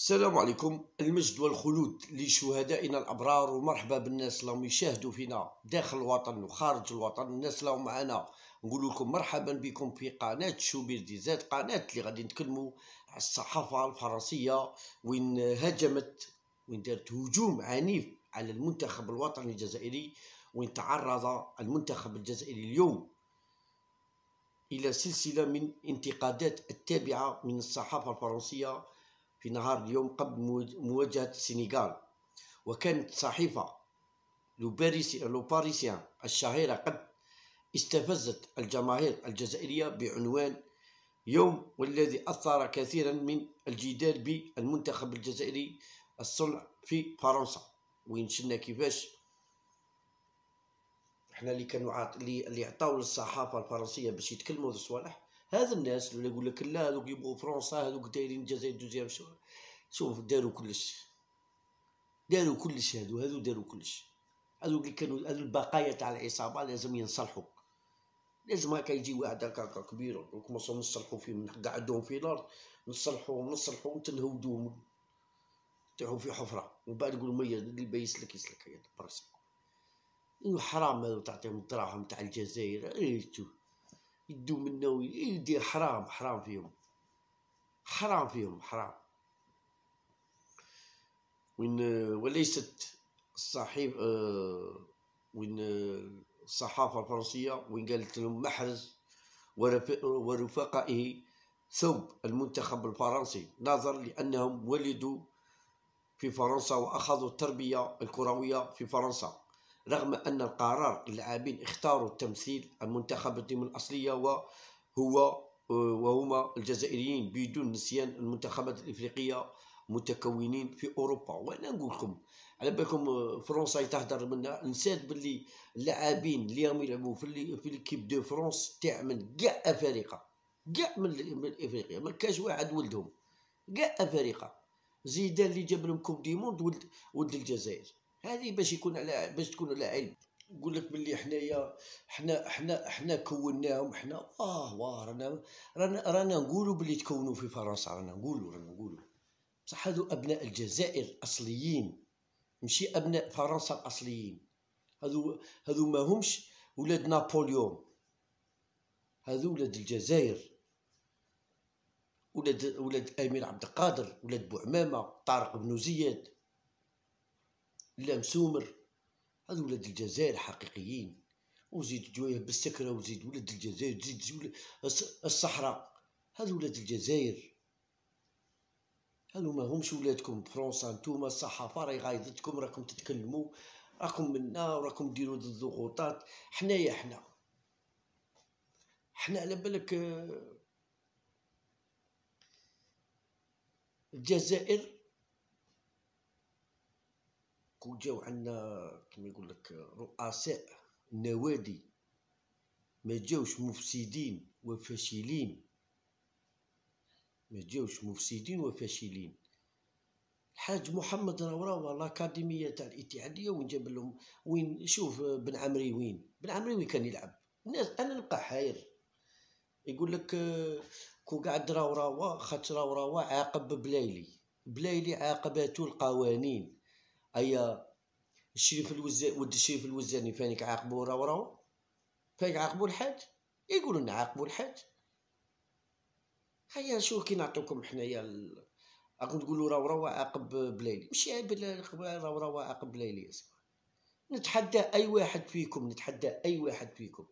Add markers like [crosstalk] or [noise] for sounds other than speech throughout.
السلام عليكم. المجد والخلود لشهدائنا الأبرار ومرحبا بالناس اللي يشاهدوا فينا داخل الوطن وخارج الوطن. الناس اللي معنا نقول لكم مرحبا بكم في قناة شوبير دي زاد قناة اللي غادي نتكلموا على الصحافة الفرنسية وين هجمت وين دارت هجوم عنيف على المنتخب الوطني الجزائري وين تعرض المنتخب الجزائري اليوم إلى سلسلة من انتقادات التابعة من الصحافة الفرنسية في نهار اليوم قبل مواجهة السنغال. وكانت صحيفة لو باريسيان الشهيرة قد استفزت الجماهير الجزائرية بعنوان يوم والذي أثار كثيرا من الجدال بالمنتخب الجزائري الصنع في فرنسا. وين شلنا كيفاش إحنا اللي كانوا عاط... اللي عطاو للصحافة الفرنسية باش يتكلموا الصوالح هذا الناس اللي يقول لك لا هذوك يبغوا فرنسا هذوك دايرين الجزائر دوزيام شوف داروا كلش. داروا كلش هذو هذو داروا كلش. هذو اللي كانوا هذو البقايا تاع العصابة لازم ينصلحوا لازم هكا يجي واحد هكا كبير ونكملوا نصلحوا فيهم نقعدوهم في الأرض نصلحوهم نصلحوهم تنهودوهم تروحوا في حفرة ومن بعد يقولوا مية اللي بايس لك يسلك يا براسك حرام هذو تعطيهم الدراهم تاع الجزائر. إيه يدو منه يدير حرام حرام فيهم. حرام فيهم حرام. وين وليست الصحيف آه، وين الصحافة الفرنسية وين قالت لهم محرز ورفقائه ثوب المنتخب الفرنسي. نظرا لأنهم ولدوا في فرنسا وأخذوا التربية الكروية في فرنسا. رغم أن القرار اللاعبين اختاروا تمثيل المنتخبات الأصلية وهو وهما الجزائريين بدون نسيان المنتخبات الإفريقية متكونين في أوروبا. وأنا نقول لكم على بالكم فرنسا تهدر منا نسات باللي اللاعبين اللي راهم يلعبوا في في l'équipe de France تاع من كاع أفريقيا كاع من, إفريقيا. ما كاش واحد ولدهم كاع أفريقيا. زيدان اللي جاب لهم coupe du monde ولد ولد الجزائر. هذه باش يكون على باش تكون على علم. نقول لك باللي حنايا حنا حنا حنا كوناهم حنا آه واه رانا رانا رانا نقولوا باللي تكونوا في فرنسا رانا نقولوا رانا نقولوا. بصح هذو أبناء الجزائر أصليين ماشي أبناء فرنسا الأصليين. هذو هذو ما همش ولاد نابليون. هذو ولاد الجزائر. ولاد ولاد أمير عبد القادر ولاد بوعمامه طارق بن زياد. لا مسومر. هذو ولاد الجزائر حقيقيين. وزيد جوية بالسكرة وزيد ولاد الجزائر زيد الصحراء. هذو ولاد الجزائر. هذو ما همش ولادكم فرنسا نتوما الصحافة راهي غايضتكم راكم تتكلموا راكم منا وراكم ديروا ضد الضغوطات. حنايا حنا. حنا على بالك الجزائر كون جاو عندنا كما يقول لك رؤساء النوادي ما جاوش مفسدين وفاشلين. ما جاوش مفسدين وفاشلين. الحاج محمد راوراوا الأكاديمية تاع الإتحادية وين جاب لهم وين شوف بن عمري وين؟ بن عمري وين كان يلعب؟ الناس أنا نبقى حاير يقول لك كو قعد راوراوا خاطر راوراوا عاقب بلايلي. بلايلي عاقبته القوانين. ايا الشريف الوزاني ولد الشريف الوزاني فانيك عاقبو راو راو فانيك عاقبو الحاج؟ يقولوا لنا عاقبو الحاج. هيا شوف كي نعطوكم حنايا ال... راكم تقولوا راو راو عاقب بلايلي ماشي عيب راو راو عاقب بلايلي يا نتحدى أي واحد فيكم نتحدى أي واحد فيكم.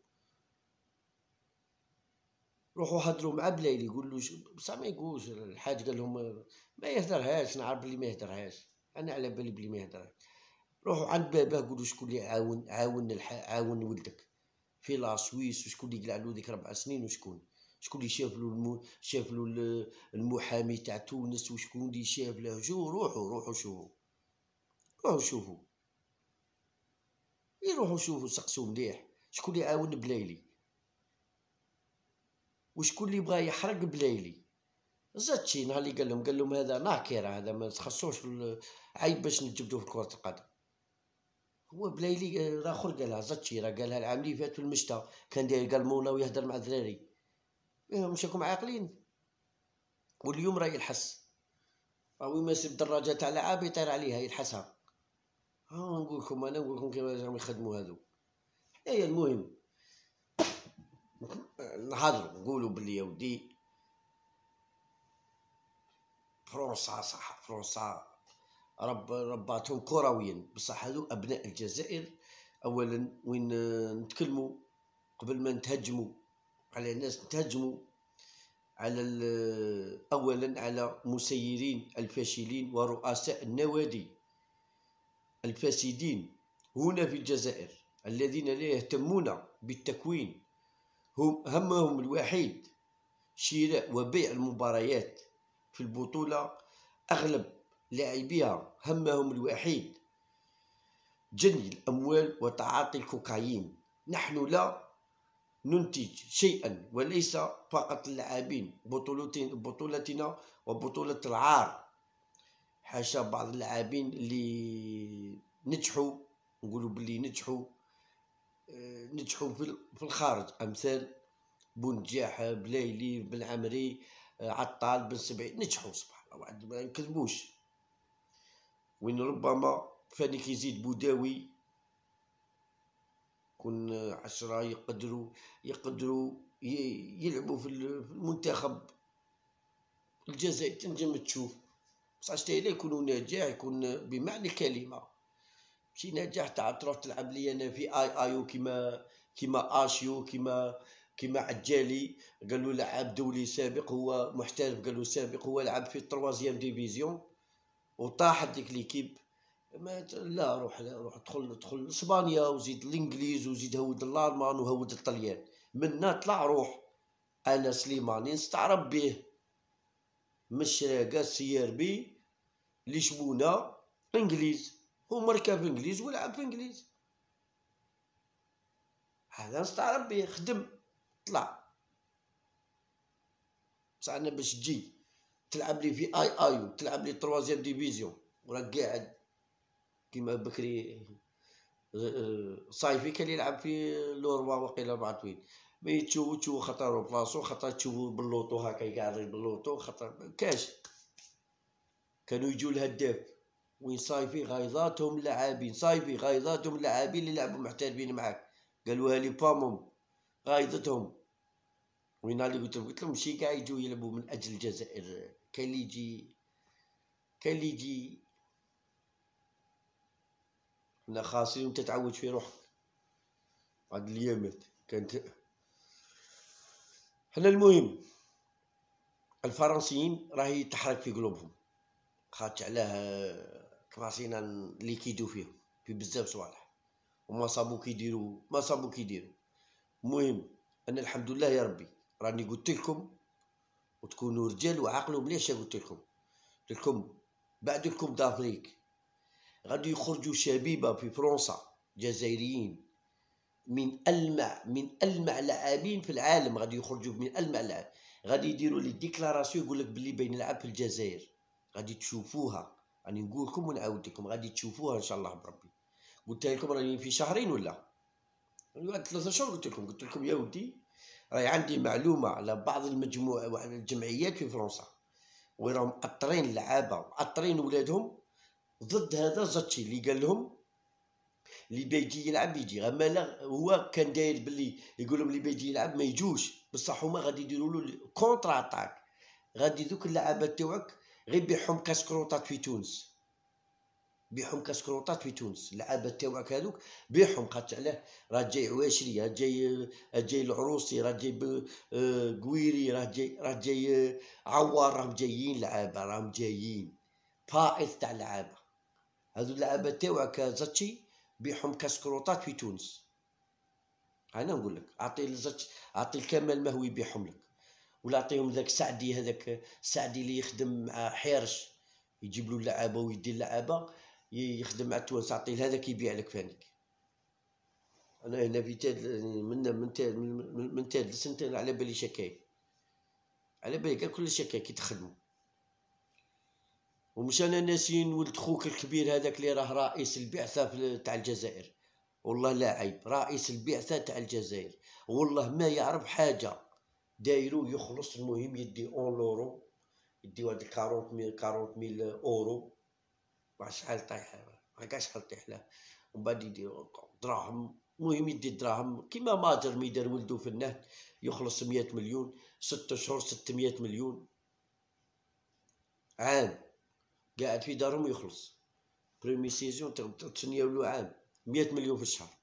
روحوا هضروا مع بلايلي يقول له بصح ما يقولش الحاج قال لهم ما يهدرهاش نعرف بلي ما يهدرهاش. أنا على بالي بلي ما يهدر روحوا عند باباه قولوا شكون اللي عاون عاون الح... عاون ولدك. في la Suisse وشكون اللي قلع له ديك ربع سنين وشكون؟ شكون اللي شاف له الم... شاف له المحامي تاع تونس وشكون اللي شاف له؟ جو روحوا روحوا شوفوا روحوا شوفوا يروحوا شوفوا سقسوا مليح. شكون اللي عاون بلايلي وشكون اللي بغى يحرق بلايلي زاد شي نهار اللي قال لهم قال لهم هذا ناكر هذا ما تخصوش عيب باش نجبدوه في كرة القدم. هو بلايلي الآخر قالها زاد شي راه قالها العام اللي فات في المشتى. كان داير قال مولا ويهدر مع الدراري. إيه مش راكم عاقلين؟ واليوم راه يلحس. أو يمسك الدراجه تاع لعاب يطير عليها يلحسها. ها نقول لكم أنا نقول لكم كيف راهم يخدموا هذو هي المهم [coughs] نهضروا نقولوا باللي يا ودي. فرنسا صح فرنسا رب رباتهم كرويا بصح هذو أبناء الجزائر. اولا وين نتكلموا قبل ما نتهجموا على الناس نتهجموا على اولا على مسيرين الفاشلين ورؤساء النوادي الفاسدين هنا في الجزائر الذين لا يهتمون بالتكوين. هم همهم الوحيد شراء وبيع المباريات. في البطولة أغلب لاعبيها همهم الوحيد جني الأموال وتعاطي الكوكايين. نحن لا ننتج شيئا وليس فقط اللاعبين بطولتنا وبطولة العار. حاشا بعض اللاعبين اللي نجحوا نقولوا باللي نجحوا آه، نجحوا في الخارج. أمثال بونجاح بلايلي بن عمري عطال بن سبعي نجحوا سبحان الله ما نكذبوش. وين ربما فاني كيزيد بوداوي كون عشرة يقدروا يقدروا يلعبوا في المنتخب. الجزائر تنجم تشوف. بصح شتي يكون ناجح يكون بمعنى الكلمة ماشي ناجح تاع تروح تلعب لي أنا في آي ايو كيما كيما آشيو كيما كيما عجالي قالوا لاعب دولي سابق هو محترف قالوا سابق هو لعب في التروازيام ديفيزيون وطاحت ديك ليكيب. ما لا روح لا روح دخل دخل إسبانيا وزيد الإنجليز وزيد هود الألمان وهود الطليان. منا طلع روح أنا سليماني نستعرب به مشراقة سير بي لشبونة إنجليز. هو مركب إنجليز ولعب في إنجليز. هذا نستعرب به خدم. طلع بصح أنا باش تجي تلعب لي في آي ايو تلعب لي تروازيام ديفيزيون وراك قاعد كيما بكري صايفي كان يلعب في لوروا وقيلا بعد وين مي تشوفو تشوفو خطر بلاصو خطر تشوفو باللوطو هكا يقعد باللوطو خطر كاش. كانوا يجوا الهداف وين صايفي؟ غايضاتهم لاعبين. صايفي غايضاتهم لاعبين اللي لعبوا محترفين معاك. قالوها لي بامهم غايضتهم وين اللي قلت قلت لهم ماشي كاع يجوا يلعبوا من أجل الجزائر كاين اللي يجي كاين اللي يجي حنا خاصين وأنت تعود في روحك. بعد اليامات كانت حنا المهم الفرنسيين راهي تحرك في قلوبهم. خاطر علاه كراسينا ليكيدو فيهم في بزاف صوالح. وما صابو كيديروا ما صابو كيديروا. المهم أنا الحمد لله يا ربي راني قلت لكم وتكونوا رجال وعقلوا مليح قلت لكم؟ قلت لكم بعد لكم دافريك غادي يخرجوا شبيبة في فرنسا جزائريين من ألمع من ألمع لاعبين في العالم غادي يخرجوا من ألمع لاعب. غادي يديروا لي ديكلاراسيون يقول لك باللي بين نلعب في الجزائر. غادي تشوفوها. راني نقول لكم ونعاود لكم. غادي تشوفوها إن شاء الله بربي. قلت لكم راني في شهرين ولا؟ بعد ثلاثة شهور قلت لكم. قلت لكم يا ودي راهي عندي معلومة على بعض المجموع الجمعيات في فرنسا. وراهم أطرين لعابة أطرين ولادهم ضد هذا زطشي اللي قال لهم اللي بيجي يلعب يجي. أما لا هو كان داير باللي يقول لهم اللي بيجي يلعب ما يجوش. بصح هما غادي يديروا له contre-attaque غادي دوك اللعابات تاعك غير بيحهم كاسكروطات في تونس. بيحهم كاسكروطات في تونس. اللعابات تاعك هذوك بيحهم خاطر علاه راه جاي عواشري راه جاي جاي العروسي راه جاي آه، قويري راه جاي راه جاي عوار راهم جايين لعابة راهم جايين. فائض تاع لعابة. هذو اللعابه تاوعك زاتشي بيحهم كاسكروطات في تونس. أنا نقول لك أعطي لزاتشي أعطي الكمال ما هو يبيعهم لك. ولا اعطيهم ذاك سعدي هذاك سعدي اللي يخدم مع حيرش يجيب له اللعابة ويدي اللعابة. يخدم مع تونس اعطي هذاك يبيع لك فانيك أنا هنا في تاد من تاد من تاد سنتين على بالي شكاي على بالي كاع كل شكاي كي تخدموا ومش أنا ناسين ولد خوك الكبير هذاك اللي راه رئيس البعثة تاع الجزائر. والله لا عيب رئيس البعثة تاع الجزائر. والله ما يعرف حاجة. دايرو يخلص المهم يدي أون لورو. يديو هاديك 40 ميل 40 ميل أورو. مع شحال طايح ما كاع شحال طيح له ومن بعد يديرو دراهم المهم يدي الدراهم كيما ماجر مي دار ولدو في النهد يخلص مية مليون ست شهور ستمية مليون. عام. قاعد في دارهم ويخلص première saison تسنياو له عام. مية مليون في الشهر.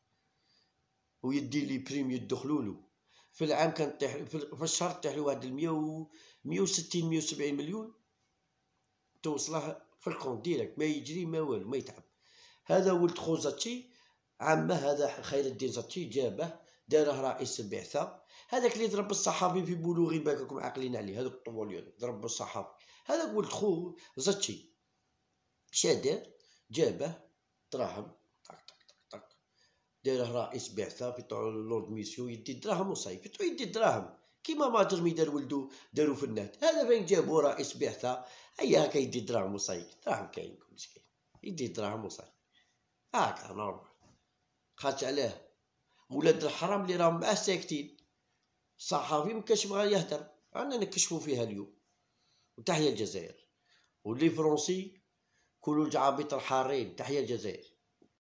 ويدي les primes يدخلوا له. في العام كان طيح في الشهر طيح واحد المية و مية وستين مية وسبعين مليون. توصله في ال compte direct ما يجري ما والو ما يتعب. هذا ولد خو زطشي عمه هذا خير الدين زاتشي جابه داره رئيس البعثة هذاك اللي ضرب الصحابي في بلوغ بالكم عاقلين عليه هذاك الطواليون ضرب الصحابي. هذاك ولد خو زاتشي. شادر جابه دراهم طق طق طق طق. داره رئيس بعثة في طول لورد ميسيو يدي دراهم وصايب يدي دراهم. كيما ما ترمي دار ولدو دارو في النهد هذا فين جابو رئيس بعثة؟ هيا هكا يدي دراهم وصايب دراهم كاين كلشي كاين يدي دراهم وصايب هاكا normal خاطش علاه. ولاد الحرام اللي راهم معاه ساكتين. الصحافي مكاش بغا يهدر. رانا نكشفو فيها اليوم. وتحيا الجزائر. و les Français كلوا الجعابيط الحارين. تحيا الجزائر.